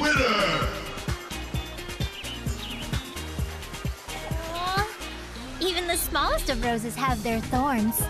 winner! Aww. Even the smallest of roses have their thorns.